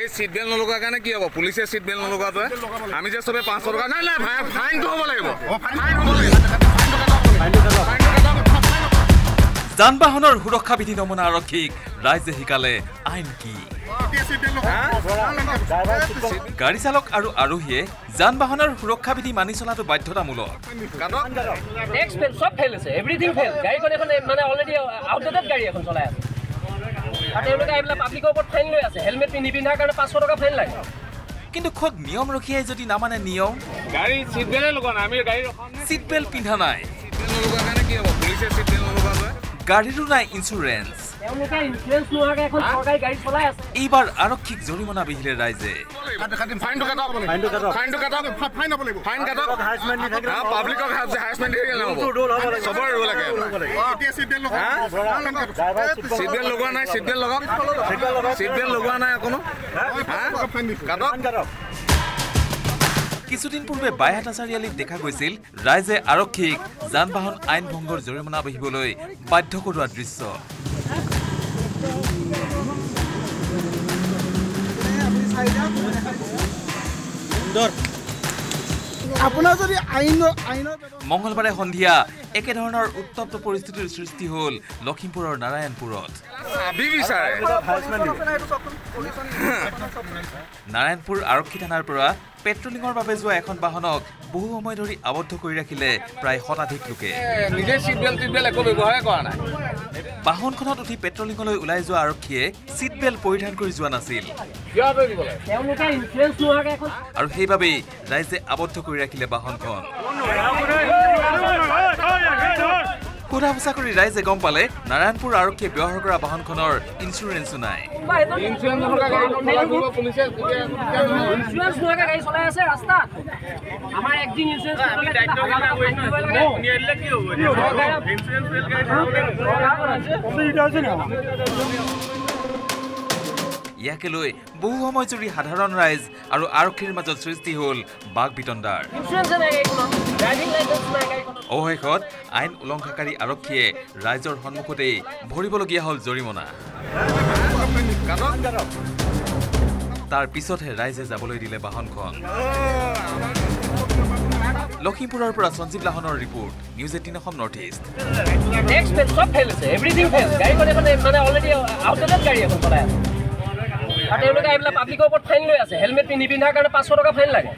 এই seat belt নলগোৱাৰ কাৰণে কি হ'ব? পুলিচে চিট বেল্ট নলগোৱাটোৱে আমি যে চবে পাঁচশ টকা নাই নাই ফাইন ফাইনটো হ'ব লাগিব। ফাইন হ'ব লাগিব। যান বাহনৰ সুৰক্ষা বিধি নমুনা আৰক্ষীক ৰাইজে শিকালে আইন কি? গাড়ী চালক আৰু আৰোহীয়ে যান বাহনৰ সুৰক্ষা বিধি মানি চলাটো বাধ্যতামূলক। কাটক। নেক্সট ফেল চব ফেল হৈছে এভৰিথিং ফেল গাড়ীখন এখন মানে অলৰেডি আউটডেটেড গাড়ী এখন চলাই আছে। আৰু তেওঁলোকে এইবিলাক পাব্লিকৰ ওপৰত ফাইন লৈ আছে। হেলমেট নিপিন্ধাৰ কাৰণে পাঁচশ টকা ফাইন লাগে। কিন্তু খোদ নিয়ম ৰখীয়াই যদি নামানে নিয়ম? গাড়ী চিট বেল্টে লগোৱা নাই আমি গাড়ী চিট বেল্ট পিন্ধা নাই। গাড়ীৰো নাই ইঞ্চুৰেঞ্চ এইবাৰ আৰক্ষীক জৰিমনা বিহিলে ৰাইজে? লগোৱা নাই লগোৱা নাই. অকণো কিছুদিন পূৰ্বে বাইহাটা চাৰিআলিত দেখা গৈছিল ৰাইজে আৰক্ষীক যান বাহন আইন ভংগৰ জৰিমনা বিহিবলৈ বাধ্য কৰোৱা দৃশ্য। আপোনাৰ যদি আইনৰ আইনৰ মঙলবাৰে সন্ধিয়া একেধৰণৰ উত্তপ্ত পৰিস্থিতিৰ সৃষ্টি হ'ল লখিমপুৰৰ নাৰায়ণপুৰত। নাৰায়ণপুৰ আৰক্ষী থানাৰ পৰা পেট্ৰলিঙৰ বাবে যোৱা এখন বাহনক বহু সময় ধৰি আবদ্ধ কৰি ৰাখিলে প্ৰায় শতাধিক লোকে। বাহনখনত উঠি পেট্ৰলিঙলৈ ওলাই যোৱা আৰক্ষীয়ে চিট বেল্ট পৰিধান কৰি যোৱা নাছিল। আৰু সেইবাবেই ৰাইজে আবদ্ধ কৰি ৰাখিলে বাহনখন। সোধা পোছা কৰি ৰাইজে গম পালে নাৰায়ণপুৰ আৰক্ষীয়ে ব্যৱহাৰ কৰা বাহনখনৰ ইঞ্চুৰেঞ্চো নাই। ইঞ্চুৰেঞ্চ ইয়াকে লৈ বহু সময় জুৰি সাধাৰণ ৰাইজ আৰু আৰক্ষীৰ মাজত সৃষ্টি হ'ল বাঘ বিতণ্ডাৰ। অৱশেষত আইন উলংঘাকাৰী আৰক্ষীয়ে ৰাইজৰ সন্মুখতেই ভৰিবলগীয়া হ'ল জৰিমনা। তাৰ পিছতহে ৰাইজে যাবলৈ দিলে বাহনখন। লখিমপুৰৰ পৰা Sanjeev লাহনৰ report news eighteen Assam north east. Everything এখন মানে অলৰেডি আউটডেটেড গাড়ী এখন চলাই আছে। আৰু তেওঁলোকে এইবিলাক পাব্লিকৰ ওপৰত ফাইন লৈ আছে। হেলমেট নিপিন্ধাৰ কাৰণে পাঁচশ টকা ফাইন লাগে।